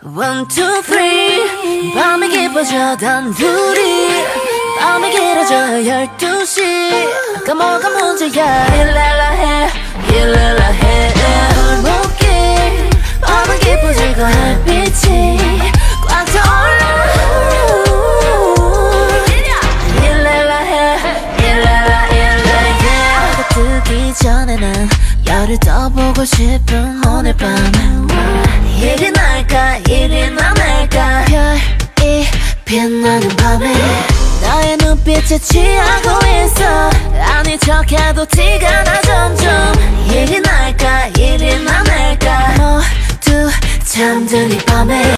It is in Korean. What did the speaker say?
One, two, three. 밤이 깊어져 단둘이 밤이 길어져 열두 시. 아까 뭐가 문제야? 일랄라 해 일랄라 해. 골목길 밤은 깊어지고 햇빛이 꽉 차올라. 일랄라 해 일랄라 일랄라. 해가 뜨기 전에 난 열을 떠보고 싶은 오늘 밤 일이 일이 나날까? 별이 빛나는 밤에 너의 눈빛에 취하고 있어. 아닌 척해도 티가 나 점점 일이 날까? 일이 나날까? 모두 잠든 이 밤에